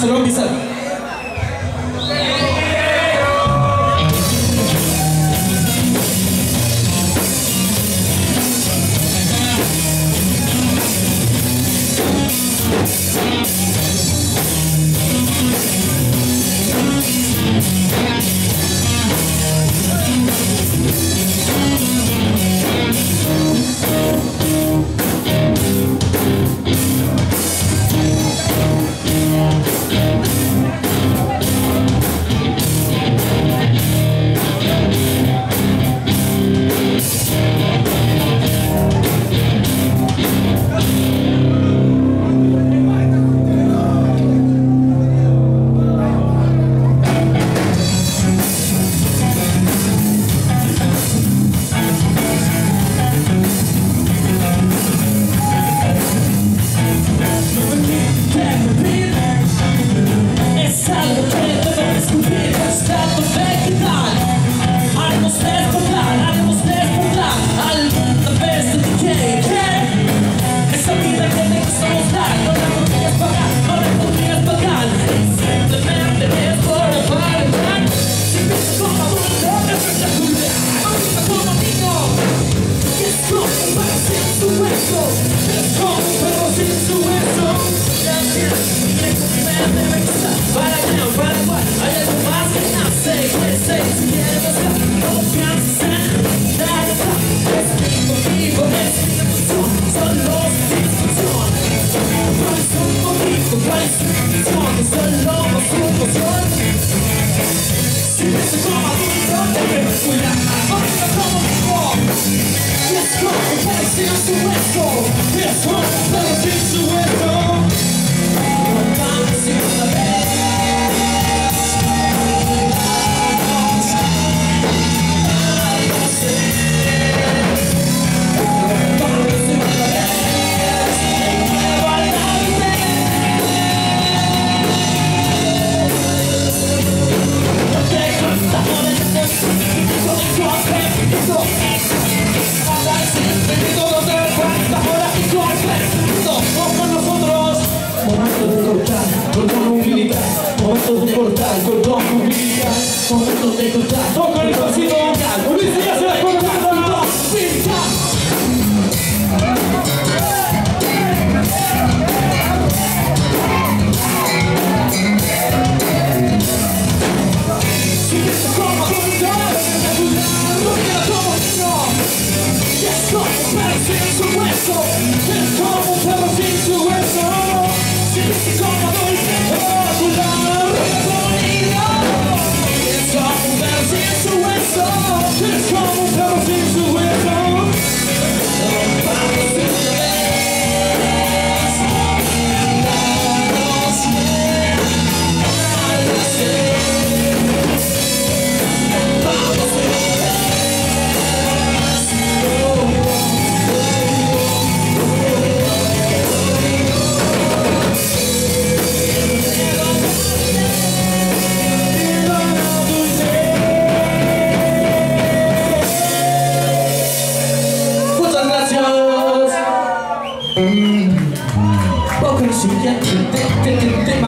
Marcelo Bizet. We'll Sweet. con humildad, momentos de cortar, cordón momentos de cortar, con. Bakın şimdi